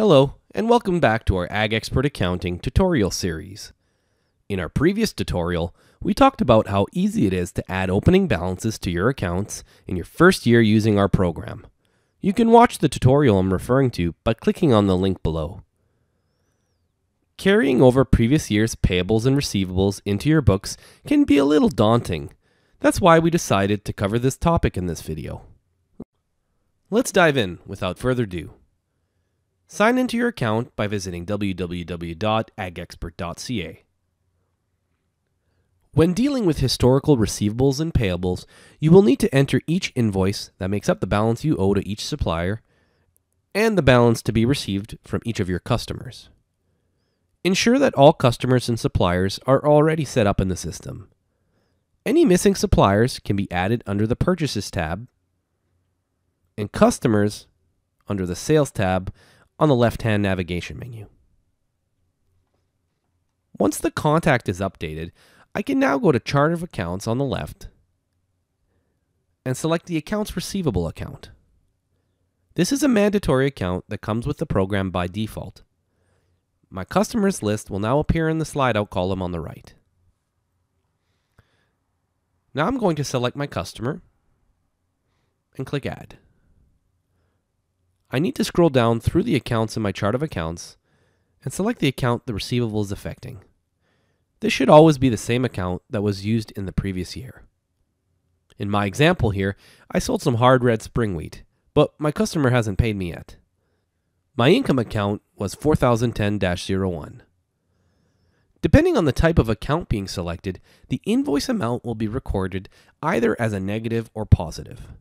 Hello, and welcome back to our AgExpert Accounting tutorial series. In our previous tutorial, we talked about how easy it is to add opening balances to your accounts in your first year using our program. You can watch the tutorial I'm referring to by clicking on the link below. Carrying over previous year's payables and receivables into your books can be a little daunting. That's why we decided to cover this topic in this video. Let's dive in without further ado. Sign into your account by visiting www.agexpert.ca. When dealing with historical receivables and payables, you will need to enter each invoice that makes up the balance you owe to each supplier and the balance to be received from each of your customers. Ensure that all customers and suppliers are already set up in the system. Any missing suppliers can be added under the Purchases tab, and customers under the Sales tab on the left-hand navigation menu. Once the contact is updated, I can now go to Chart of Accounts on the left and select the Accounts Receivable account. This is a mandatory account that comes with the program by default. My customers list will now appear in the slide out column on the right. Now I'm going to select my customer and click Add. I need to scroll down through the accounts in my chart of accounts and select the account the receivable is affecting. This should always be the same account that was used in the previous year. In my example here, I sold some hard red spring wheat, but my customer hasn't paid me yet. My income account was 4010-01. Depending on the type of account being selected, the invoice amount will be recorded either as a negative or positive.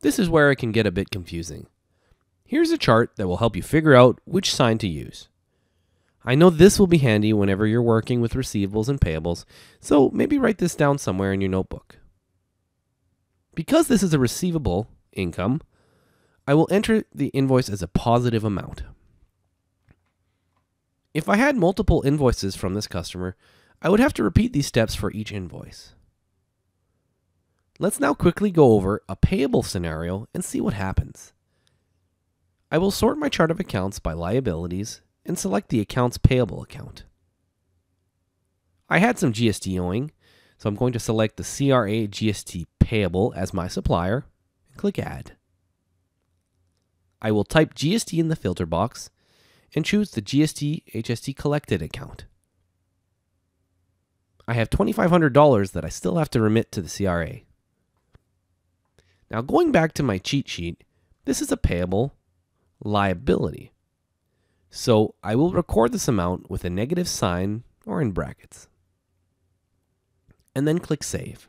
This is where it can get a bit confusing. Here's a chart that will help you figure out which sign to use. I know this will be handy whenever you're working with receivables and payables, so maybe write this down somewhere in your notebook. Because this is a receivable income, I will enter the invoice as a positive amount. If I had multiple invoices from this customer, I would have to repeat these steps for each invoice. Let's now quickly go over a payable scenario and see what happens. I will sort my chart of accounts by liabilities and select the accounts payable account. I had some GST owing, so I'm going to select the CRA GST payable as my supplier and click add. I will type GST in the filter box and choose the GST HST collected account. I have $2,500 that I still have to remit to the CRA. Now going back to my cheat sheet, this is a payable liability. So I will record this amount with a negative sign or in brackets. And then click Save.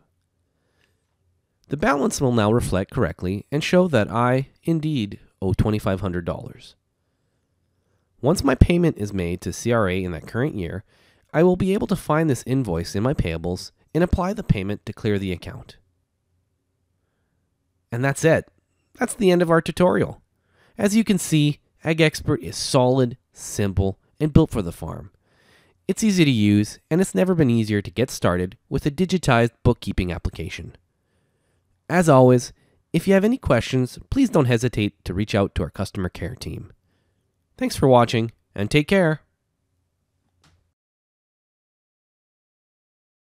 The balance will now reflect correctly and show that I, indeed, owe $2,500. Once my payment is made to CRA in that current year, I will be able to find this invoice in my payables and apply the payment to clear the account. And that's it. That's the end of our tutorial. As you can see, AgExpert is solid, simple, and built for the farm. It's easy to use, and it's never been easier to get started with a digitized bookkeeping application. As always, if you have any questions, please don't hesitate to reach out to our customer care team. Thanks for watching, and take care.